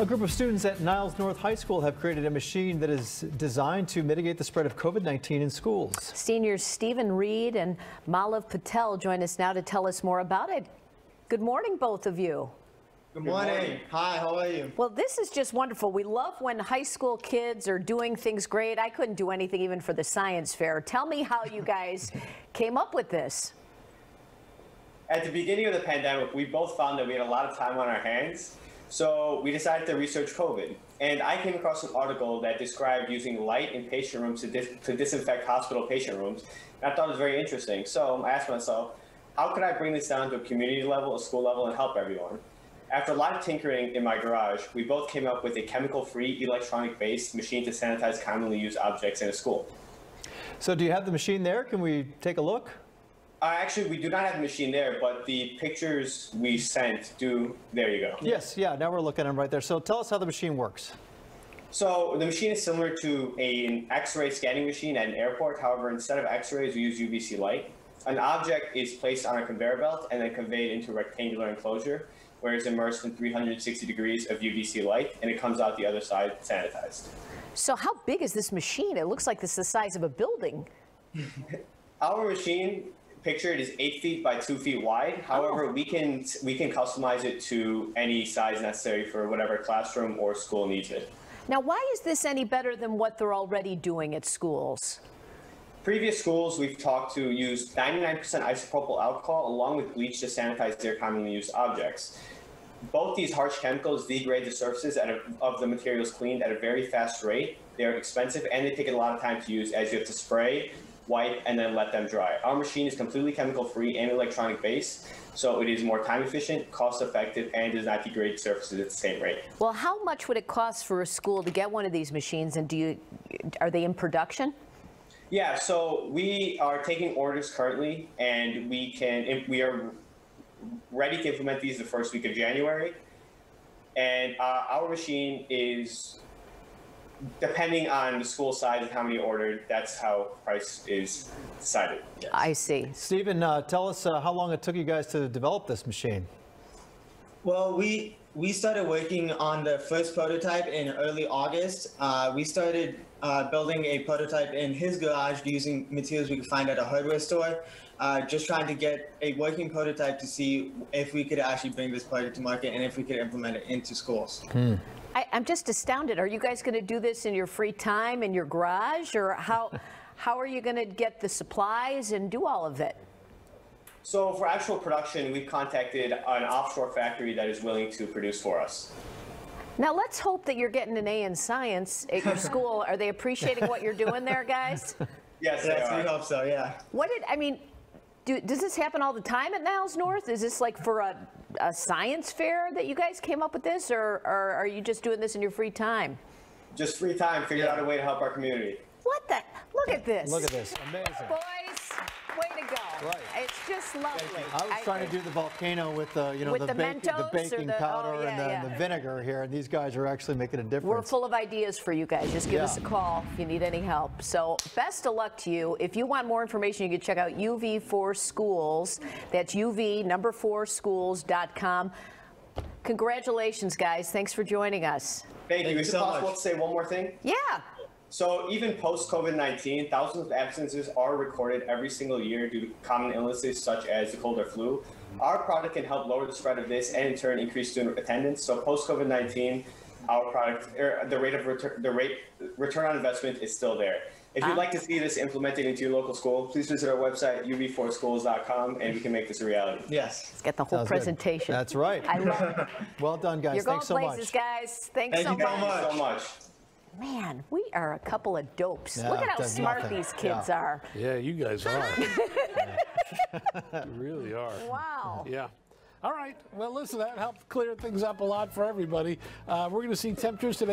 A group of students at Niles North High School have created a machine that is designed to mitigate the spread of COVID-19 in schools. Seniors Steven Reed and Malav Patel join us now to tell us more about it. Good morning, both of you. Good morning. Hi, how are you? Well, this is just wonderful. We love when high school kids are doing things great. I couldn't do anything even for the science fair. Tell me how you guys came up with this. At the beginning of the pandemic, we both found that we had a lot of time on our hands, so we decided to research COVID. And I came across an article that described using light in patient rooms to, dis- to disinfect hospital patient rooms. And I thought it was very interesting. So I asked myself, how could I bring this down to a community level, a school level, and help everyone? After a lot of tinkering in my garage, we both came up with a chemical-free, electronic-based machine to sanitize commonly used objects in a school. So do you have the machine there? Can we take a look? Uh, actually, we do not have the machine there, but the pictures we sent do. There you go. Yes, yeah, now we're looking at them right there. So tell us how the machine works. So the machine is similar to a- an X-ray scanning machine at an airport. However, instead of X-rays, we use UVC light. An object is placed on a conveyor belt and then conveyed into a rectangular enclosure, where it's immersed in 360 degrees of UVC light, and it comes out the other side sanitized. So how big is this machine? It looks like it's the size of a building. Our machine pictured is eight feet by two feet wide. Oh. However, we can we can customize it to any size necessary for whatever classroom or school needs it. Now, why is this any better than what they're already doing at schools? Previous schools we've talked to use 99% isopropyl alcohol along with bleach to sanitize their commonly used objects. Both these harsh chemicals degrade the surfaces at a, of the materials cleaned at a very fast rate. They're expensive and they take a lot of time to use as you have to spray, wipe, and then let them dry. Our machine is completely chemical free and electronic based, so it is more time efficient, cost effective, and does not degrade surfaces at the same rate. Well, how much would it cost for a school to get one of these machines and do you are they in production? Yeah, so we are taking orders currently, and we can we are ready to implement these the first week of January. And uh, our machine is depending on the school size and how many ordered. That's how price is decided. Yes. I see. Steven, uh, tell us uh, how long it took you guys to develop this machine. Well, we we started working on the first prototype in early August. Uh, we started uh, building a prototype in his garage using materials we could find at a hardware store. Uh, just trying to get a working prototype to see if we could actually bring this product to market and if we could implement it into schools. I, I'm just astounded. Are you guys going to do this in your free time in your garage, or how how are you going to get the supplies and do all of it? So for actual production, we've contacted an offshore factory that is willing to produce for us. Now let's hope that you're getting an A in science at your school. Are they appreciating what you're doing there, guys? Yes, they Yes, we hope so. Yeah. What did I mean? Do, does this happen all the time at Niles North? Is this like for a, a science fair that you guys came up with this, or, or are you just doing this in your free time? Just free time, figured out a way to help our community. What the? Look at this. Look at this, amazing. Boys, way to go. Right. It's just lovely. I was trying to do the volcano with the, you know, With the, the bake- the Mentos or baking the- oh, powder and the, yeah. the vinegar here, and these guys are actually making a difference. We're full of ideas for you guys. Just give Yeah. us a call if you need any help. So, best of luck to you. If you want more information, you can check out UV4 Schools. That's UV number 4 schools.com. Congratulations, guys. Thanks for joining us. Thank, you. you Is it so possible much. to say one more thing? Yeah. So even post COVID 19, thousands of absences are recorded every single year due to common illnesses such as the cold or flu. Our product can help lower the spread of this and in turn increase student attendance. So post COVID 19, our product, er, the rate of return, the rate return on investment is still there. If you'd like to see this implemented into your local school, please visit our website uv4schools.com and we can make this a reality. Yes. Let's get the whole Sounds good. presentation. That's right. I love it. Well done, guys. You're going Thanks so places, much. guys. Thanks Thank so you so much. Thank you so much. Man, we are a couple of dopes. Yeah, Look at how smart nothing. these kids Yeah. are. Yeah, you guys are. you really are. Wow. Yeah. All right. Well, listen, that helped clear things up a lot for everybody. Uh, we're going to see temperatures today.